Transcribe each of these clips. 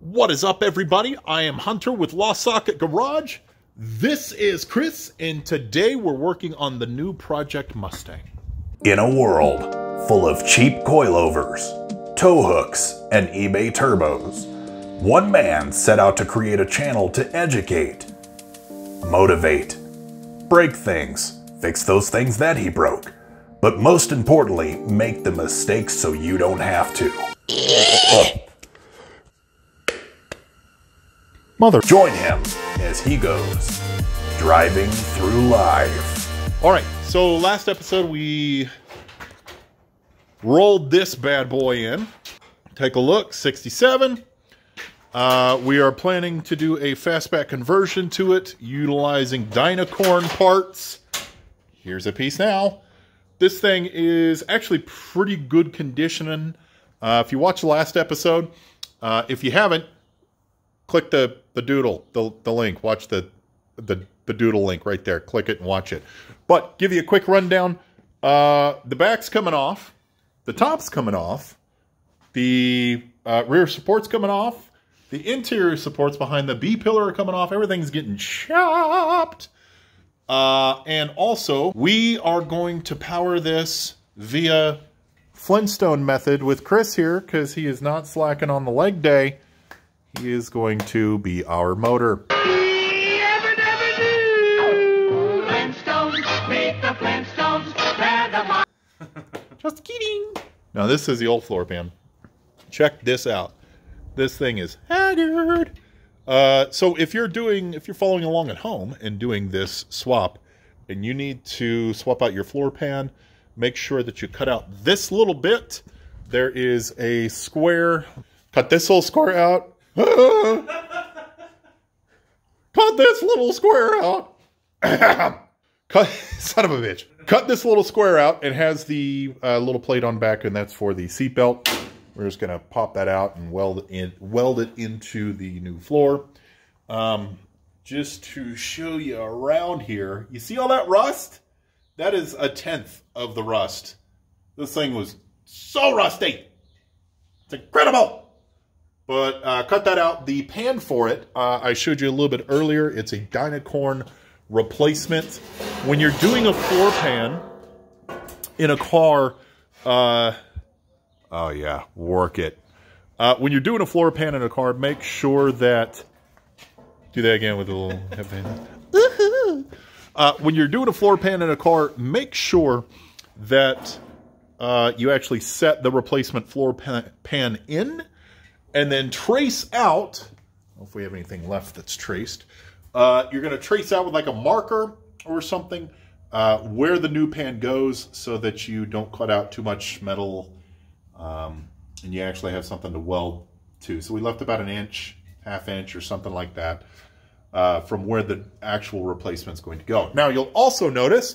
What is up, everybody? I am Hunter with Lost Socket Garage. This is Chris, and today we're working on the new Project Mustang. In a world full of cheap coilovers, tow hooks, and eBay turbos, one man set out to create a channel to educate, motivate, break things, fix those things that he broke, but most importantly, make the mistakes so you don't have to. Mother. Join him as he goes driving through life. All right, so last episode we rolled this bad boy in. Take a look, 67. Uh, we are planning to do a fastback conversion to it utilizing Dynacorn parts. Here's a piece now. This thing is actually pretty good conditioning. Uh, if you watched the last episode, uh, if you haven't, click the the doodle, the the link. Watch the the the doodle link right there. Click it and watch it. But give you a quick rundown. Uh, the back's coming off, the top's coming off, the uh, rear support's coming off, the interior supports behind the B pillar are coming off. Everything's getting chopped. Uh, and also, we are going to power this via Flintstone method with Chris here because he is not slacking on the leg day. He is going to be our motor. Just kidding. Now this is the old floor pan. Check this out. This thing is haggard. Uh, so if you're doing, if you're following along at home and doing this swap, and you need to swap out your floor pan, make sure that you cut out this little bit. There is a square. Cut this little square out. cut this little square out. cut, son of a bitch. Cut this little square out. It has the uh, little plate on back, and that's for the seatbelt. We're just going to pop that out and weld it, in, weld it into the new floor. Um, just to show you around here, you see all that rust? That is a tenth of the rust. This thing was so rusty. It's incredible. But uh, cut that out. The pan for it, uh, I showed you a little bit earlier. It's a Dynacorn replacement. When you're doing a floor pan in a car, uh, oh yeah, work it. Uh, when you're doing a floor pan in a car, make sure that, do that again with a little headband. Uh, when you're doing a floor pan in a car, make sure that uh, you actually set the replacement floor pan, pan in and then trace out, if we have anything left that's traced, uh, you're going to trace out with like a marker or something uh, where the new pan goes so that you don't cut out too much metal um, and you actually have something to weld to. So we left about an inch, half inch or something like that uh, from where the actual replacement is going to go. Now you'll also notice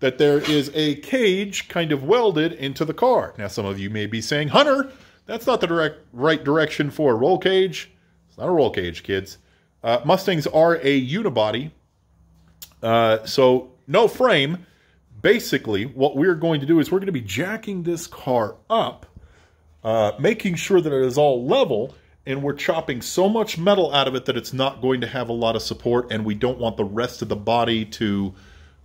that there is a cage kind of welded into the car. Now some of you may be saying, Hunter, that's not the direct right direction for a roll cage. It's not a roll cage, kids. Uh, Mustangs are a unibody, uh, so no frame. Basically, what we're going to do is we're going to be jacking this car up, uh, making sure that it is all level, and we're chopping so much metal out of it that it's not going to have a lot of support, and we don't want the rest of the body to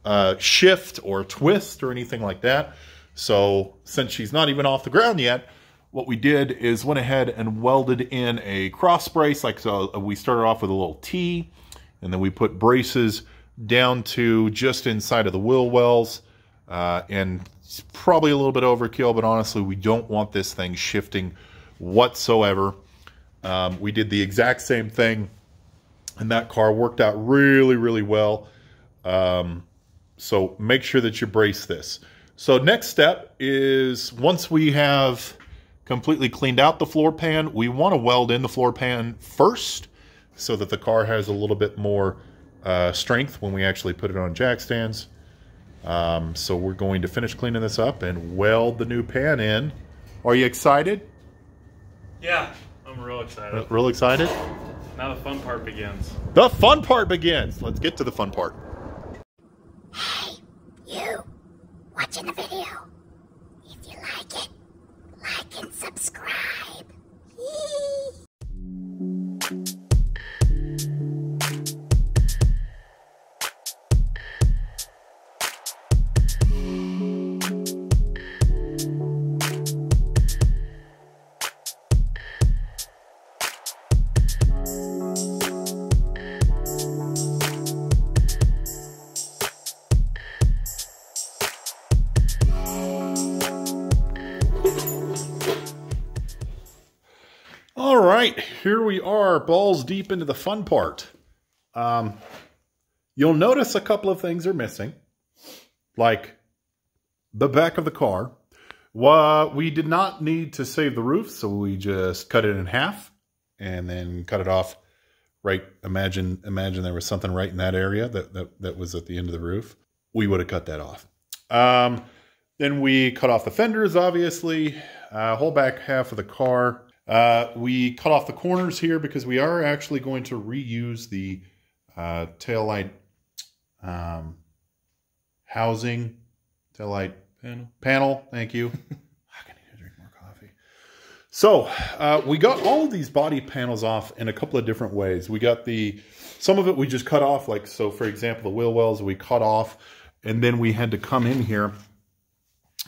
uh, shift or twist or anything like that. So since she's not even off the ground yet, what we did is went ahead and welded in a cross brace. Like so we started off with a little T and then we put braces down to just inside of the wheel wells. Uh, and probably a little bit overkill, but honestly, we don't want this thing shifting whatsoever. Um, we did the exact same thing and that car worked out really, really well. Um, so make sure that you brace this. So next step is once we have completely cleaned out the floor pan. We want to weld in the floor pan first so that the car has a little bit more uh, strength when we actually put it on jack stands. Um, so we're going to finish cleaning this up and weld the new pan in. Are you excited? Yeah, I'm real excited. Uh, real excited? Now the fun part begins. The fun part begins. Let's get to the fun part. Hey, you, watching the video. Right, here we are, balls deep into the fun part. Um, you'll notice a couple of things are missing, like the back of the car. Well, we did not need to save the roof, so we just cut it in half and then cut it off. Right, imagine imagine there was something right in that area that that, that was at the end of the roof. We would have cut that off. Um, then we cut off the fenders, obviously, uh, whole back half of the car. Uh, we cut off the corners here because we are actually going to reuse the uh, tail light um, housing, tail light Panel. panel. Thank you. I need to drink more coffee. So uh, we got all of these body panels off in a couple of different ways. We got the some of it we just cut off, like so. For example, the wheel wells we cut off, and then we had to come in here,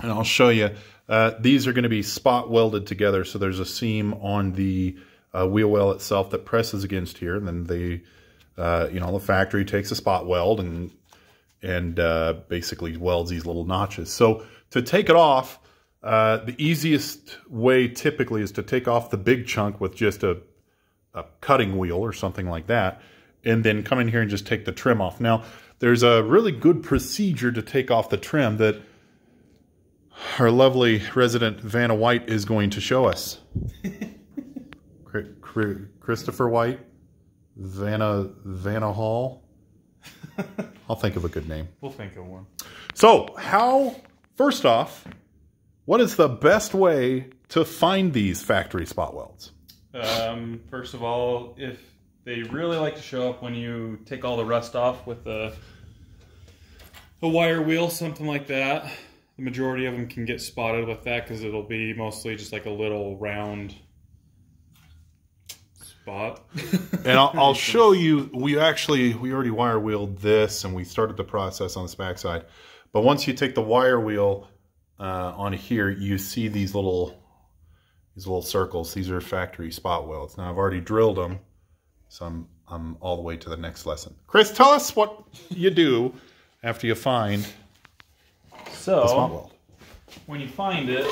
and I'll show you. Uh, these are going to be spot welded together, so there's a seam on the uh, wheel well itself that presses against here, and then they, uh, you know, the factory takes a spot weld and and uh, basically welds these little notches. So to take it off, uh, the easiest way typically is to take off the big chunk with just a, a cutting wheel or something like that, and then come in here and just take the trim off. Now, there's a really good procedure to take off the trim that our lovely resident Vanna White is going to show us. Christopher White, Vanna Vanna Hall. I'll think of a good name. We'll think of one. So, how, first off, what is the best way to find these factory spot welds? Um, first of all, if they really like to show up when you take all the rust off with a, a wire wheel, something like that, the majority of them can get spotted with that because it'll be mostly just like a little round spot. And I'll, I'll show you, we actually, we already wire wheeled this and we started the process on this backside. But once you take the wire wheel uh, on here, you see these little, these little circles. These are factory spot welds. Now I've already drilled them, so I'm, I'm all the way to the next lesson. Chris, tell us what you do after you find so, when you find it,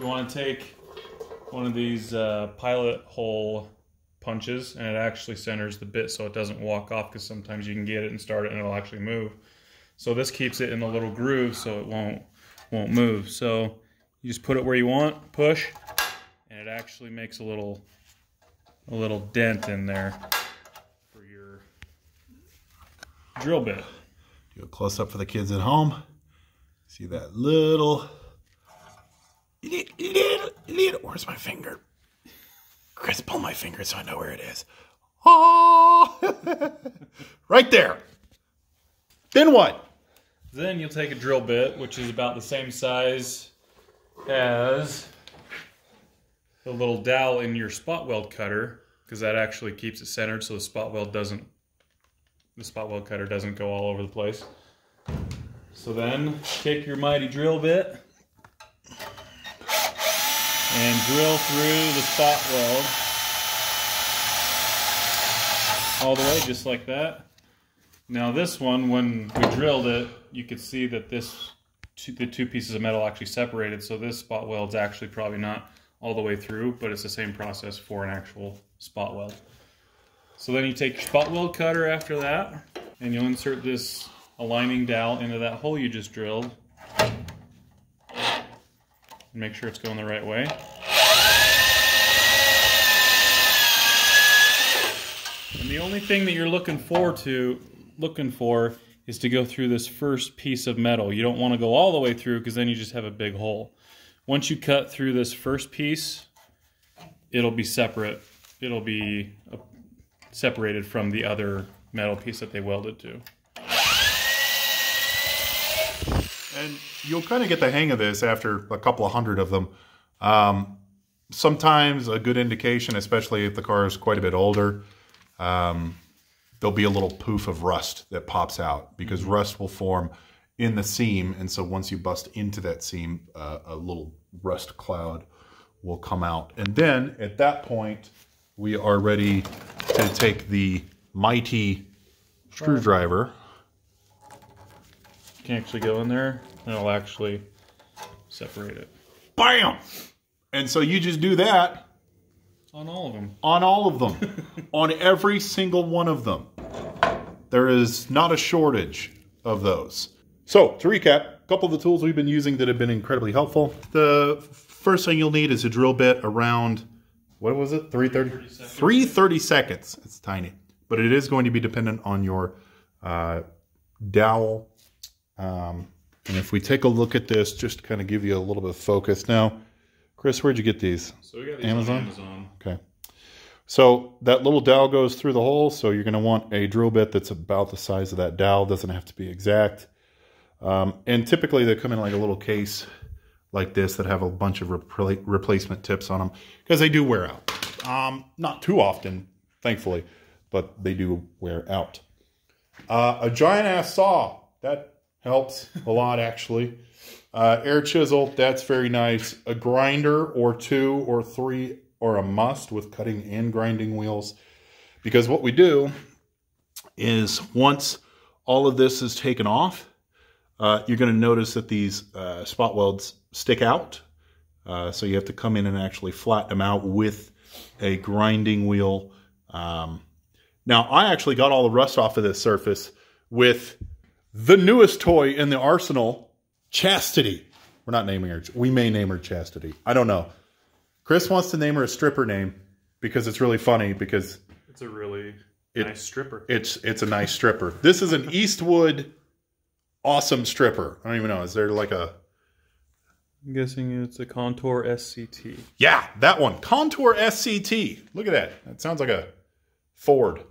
you want to take one of these uh, pilot hole punches and it actually centers the bit so it doesn't walk off because sometimes you can get it and start it and it'll actually move. So this keeps it in a little groove so it won't won't move. So you just put it where you want, push, and it actually makes a little a little dent in there for your drill bit. Do a close up for the kids at home. See that little, little, little. Where's my finger? Chris, pull my finger so I know where it is. Oh, right there. Then what? Then you'll take a drill bit, which is about the same size as the little dowel in your spot weld cutter, because that actually keeps it centered so the spot weld doesn't the spot weld cutter doesn't go all over the place. So then take your mighty drill bit and drill through the spot weld all the way just like that. Now this one, when we drilled it, you could see that this two, the two pieces of metal actually separated. So this spot weld's actually probably not all the way through, but it's the same process for an actual spot weld. So then you take your spot weld cutter after that, and you'll insert this aligning dowel into that hole you just drilled. And make sure it's going the right way. And the only thing that you're looking forward to looking for is to go through this first piece of metal. You don't want to go all the way through because then you just have a big hole. Once you cut through this first piece, it'll be separate. It'll be uh, separated from the other metal piece that they welded to. And you'll kind of get the hang of this after a couple of hundred of them. Um, sometimes a good indication, especially if the car is quite a bit older, um, there'll be a little poof of rust that pops out because rust will form in the seam. And so once you bust into that seam, uh, a little rust cloud will come out. And then at that point, we are ready to take the mighty screwdriver. Can actually go in there and it'll actually separate it. Bam! And so you just do that On all of them. on all of them, on every single one of them. There is not a shortage of those. So, to recap, a couple of the tools we've been using that have been incredibly helpful. The first thing you'll need is a drill bit around, what was it? 330? 330 seconds. It's tiny. But it is going to be dependent on your uh, dowel. Um, and if we take a look at this, just to kind of give you a little bit of focus. Now, Chris, where'd you get these? So we got these Amazon? on Amazon. Okay. So that little dowel goes through the hole. So you're going to want a drill bit that's about the size of that dowel. Doesn't have to be exact. Um, and typically they come in like a little case like this that have a bunch of repla- replacement tips on them because they do wear out. Um, not too often, thankfully, but they do wear out. Uh, a giant ass saw that helps a lot actually. Uh, air chisel, that's very nice. A grinder or two or three or a must with cutting and grinding wheels. Because what we do is once all of this is taken off, uh, you're going to notice that these uh, spot welds stick out. Uh, so you have to come in and actually flatten them out with a grinding wheel. Um, now, I actually got all the rust off of this surface with the newest toy in the arsenal, Chastity. We're not naming her. We may name her Chastity. I don't know. Chris wants to name her a stripper name because it's really funny because It's a really It- nice stripper. it's it's a nice stripper. This is an Eastwood awesome stripper. I don't even know. Is there like a I'm guessing it's a Contour SCT. Yeah, that one. Contour SCT. Look at that. That sounds like a Ford.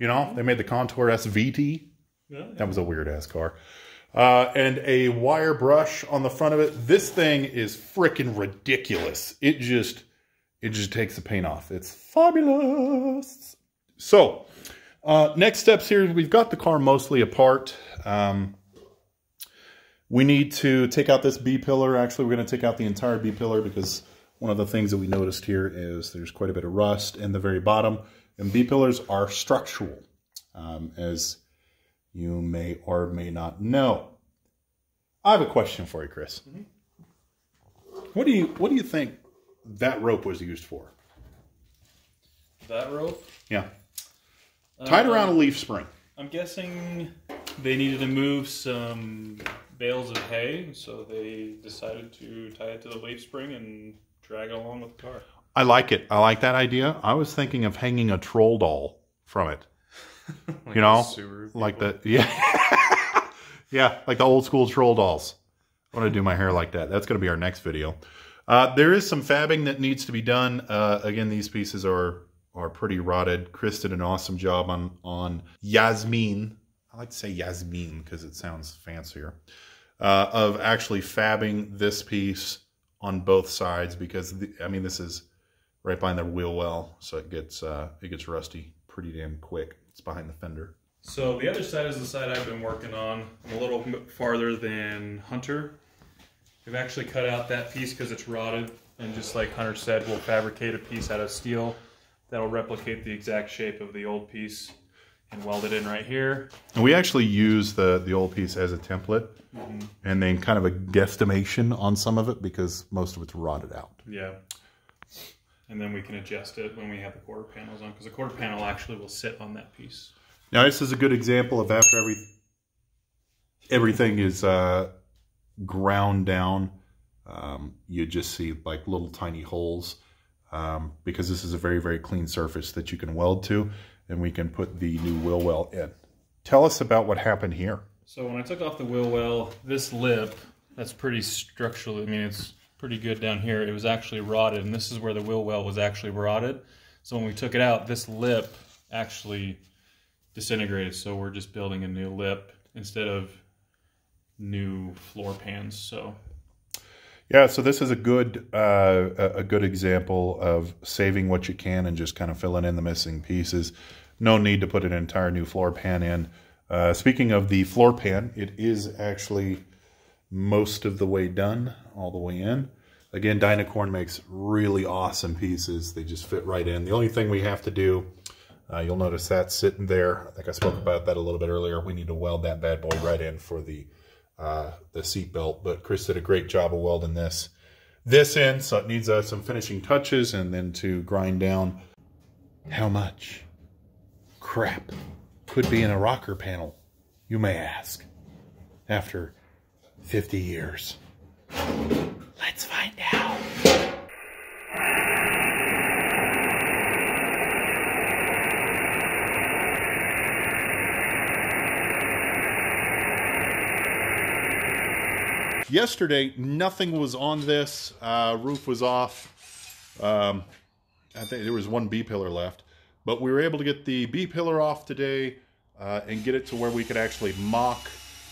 You know, they made the Contour SVT. That was a weird ass car. Uh, and a wire brush on the front of it. This thing is freaking ridiculous. It just, it just takes the paint off. It's fabulous. So, uh, next steps here. We've got the car mostly apart. Um, we need to take out this B pillar. Actually, we're going to take out the entire B pillar because one of the things that we noticed here is there's quite a bit of rust in the very bottom. And B pillars are structural, um, as you may or may not know. I have a question for you, Chris. Mm-hmm. What do you what do you think that rope was used for? That rope? Yeah, uh, tied around a leaf spring. I'm guessing they needed to move some bales of hay, so they decided to tie it to the leaf spring and drag it along with the car. I like it. I like that idea. I was thinking of hanging a troll doll from it. Like You know, like people. the yeah, yeah, like the old school troll dolls. I want to do my hair like that. That's going to be our next video. Uh, there is some fabbing that needs to be done. Uh, again, these pieces are are pretty rotted. Chris did an awesome job on on Yasmin. I like to say Yasmin because it sounds fancier. Uh, of actually fabbing this piece on both sides because the, I mean this is right behind the wheel well, so it gets uh, it gets rusty pretty damn quick. It's behind the fender. So the other side is the side I've been working on. I'm a little bit farther than Hunter. We've actually cut out that piece because it's rotted, and just like Hunter said, we'll fabricate a piece out of steel that'll replicate the exact shape of the old piece and weld it in right here. And we actually use the the old piece as a template, mm-hmm. and then kind of a guesstimation on some of it because most of it's rotted out. Yeah. And then we can adjust it when we have the quarter panels on, because the quarter panel actually will sit on that piece. Now this is a good example of after every everything is uh, ground down, um, you just see like little tiny holes um, because this is a very very clean surface that you can weld to, and we can put the new wheel well in. Tell us about what happened here. So when I took off the wheel well, this lip, that's pretty structural. I mean, it's pretty good down here. It was actually rotted, and this is where the wheel well was actually rotted. So when we took it out, this lip actually disintegrated. So we're just building a new lip instead of new floor pans. So Yeah, so this is a good uh, a good example of saving what you can and just kind of filling in the missing pieces. No need to put an entire new floor pan in. Uh, speaking of the floor pan, it is actually most of the way done, all the way in. Again, Dynacorn makes really awesome pieces. They just fit right in. The only thing we have to do, uh, you'll notice that sitting there. I think I spoke about that a little bit earlier. We need to weld that bad boy right in for the uh, the seat belt. But Chris did a great job of welding this. this in, so it needs uh, some finishing touches and then to grind down how much crap could be in a rocker panel, you may ask, after 50 years. Let's find out. Yesterday, nothing was on this. Uh, roof was off. Um, I think there was one B pillar left, but we were able to get the B pillar off today uh, and get it to where we could actually mock a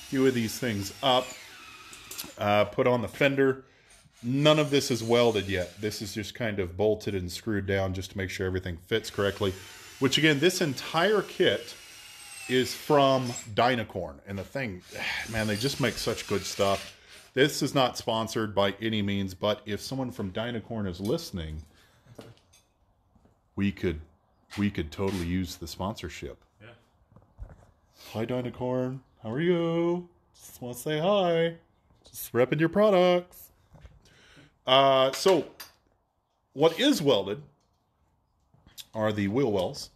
few of these things up. Uh, put on the fender. None of this is welded yet. This is just kind of bolted and screwed down just to make sure everything fits correctly. Which again, this entire kit is from Dynacorn. And the thing, man, they just make such good stuff. This is not sponsored by any means, but if someone from Dynacorn is listening, we could we could totally use the sponsorship. Yeah. Hi Dynacorn, how are you? Just want to say hi. Just repping your products. Uh, so, what is welded are the wheel wells.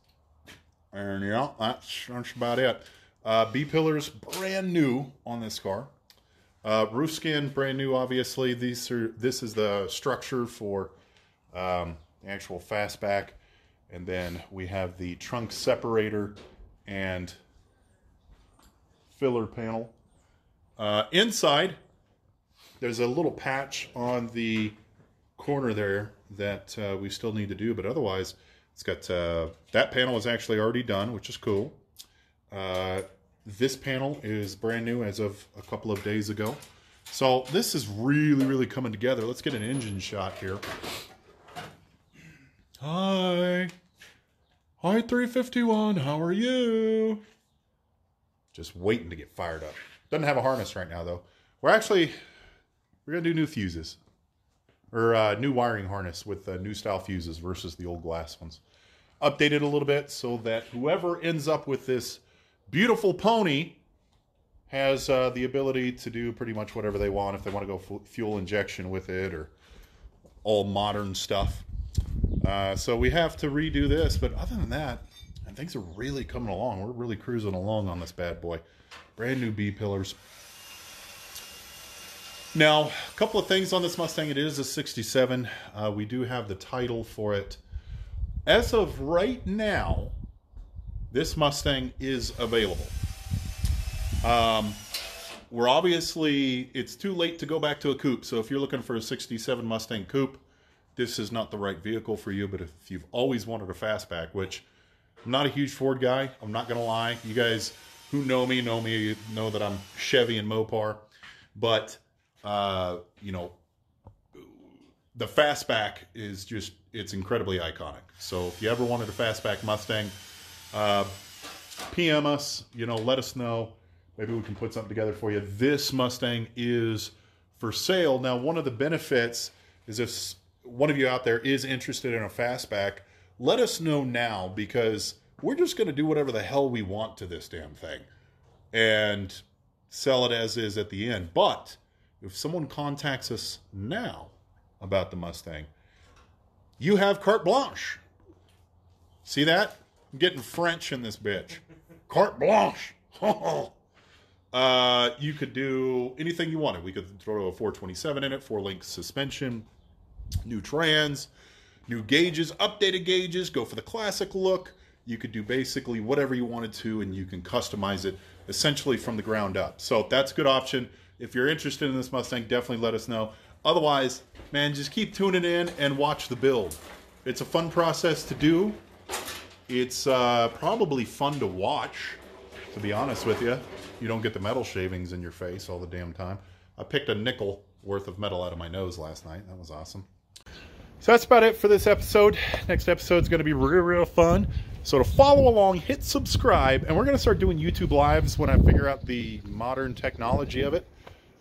And yeah, that's, that's about it. Uh, B pillars, brand new on this car. Uh, roof skin, brand new. Obviously, these are. This is the structure for um, the actual fastback, and then we have the trunk separator and filler panel. Uh, inside, there's a little patch on the corner there that uh, we still need to do, but otherwise, it's got uh, that panel is actually already done, which is cool. Uh, this panel is brand new as of a couple of days ago. So this is really, really coming together. Let's get an engine shot here. Hi. Hi, 351. How are you? Just waiting to get fired up. Doesn't have a harness right now, though. We're actually, we're to do new fuses. Or uh, new wiring harness with uh, new style fuses versus the old glass ones. Updated a little bit so that whoever ends up with this beautiful pony has uh, the ability to do pretty much whatever they want if they want to go fu- fuel injection with it or all modern stuff. Uh, so we have to redo this, but other than that, and things are really coming along. We're really cruising along on this bad boy. Brand new B pillars. Now, a couple of things on this Mustang. It is a 67. Uh, we do have the title for it. As of right now, this Mustang is available. Um, we're obviously, it's too late to go back to a coupe. So if you're looking for a 67 Mustang coupe, this is not the right vehicle for you. But if you've always wanted a fastback, which I'm not a huge Ford guy, I'm not going to lie. You guys who know me know me, know that I'm Chevy and Mopar. But, uh, you know, the fastback is just, it's incredibly iconic. So if you ever wanted a fastback Mustang, uh, PM us, you know, let us know. Maybe we can put something together for you. This Mustang is for sale. Now, one of the benefits is if one of you out there is interested in a fastback, let us know now because we're just going to do whatever the hell we want to this damn thing and sell it as is at the end. But if someone contacts us now about the Mustang, you have carte blanche. See that? I'm getting French in this bitch. Carte blanche. uh, you could do anything you wanted. We could throw a 427 in it, four link suspension, new trans, new gauges, updated gauges, go for the classic look. You could do basically whatever you wanted to, and you can customize it essentially from the ground up. So that's a good option. If you're interested in this Mustang, definitely let us know. Otherwise, man, just keep tuning in and watch the build. It's a fun process to do. It's uh, probably fun to watch, to be honest with you. You don't get the metal shavings in your face all the damn time. I picked a nickel worth of metal out of my nose last night. That was awesome. So that's about it for this episode. Next episode is going to be real, real fun. So to follow along, hit subscribe, and we're going to start doing YouTube lives when I figure out the modern technology of it.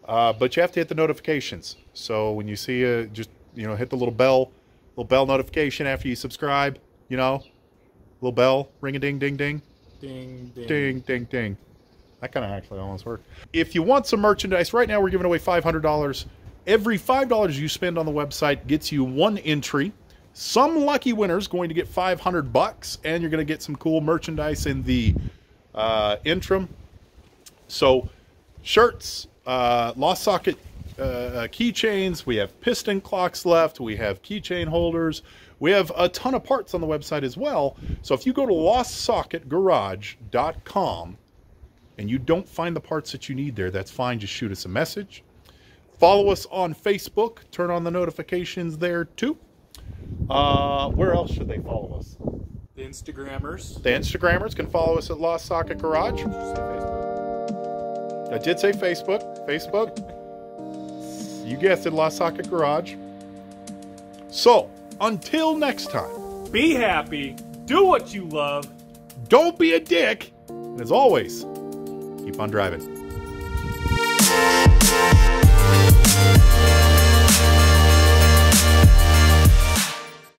Uh, but you have to hit the notifications. So when you see a, just you know, hit the little bell, little bell notification after you subscribe. You know, little bell, ring a ding, ding, ding, Ding, ding. ding, ding, ding. That kind of actually almost worked. If you want some merchandise, right now we're giving away $500 Every $5 you spend on the website gets you one entry. Some lucky winners going to get 500 bucks, and you're going to get some cool merchandise in the uh, interim. So, shirts, uh, lost socket uh, uh, keychains. We have piston clocks left. We have keychain holders. We have a ton of parts on the website as well. So if you go to lostsocketgarage.com and you don't find the parts that you need there, that's fine. Just shoot us a message. Follow us on Facebook. Turn on the notifications there too. Uh, where else should they follow us? The Instagrammers. The Instagrammers can follow us at Lost Socket Garage. I did say Facebook. Facebook. You guessed it, Lost Socket Garage. So, until next time, Be happy. Do what you love. don't be a dick. And as always, keep on driving.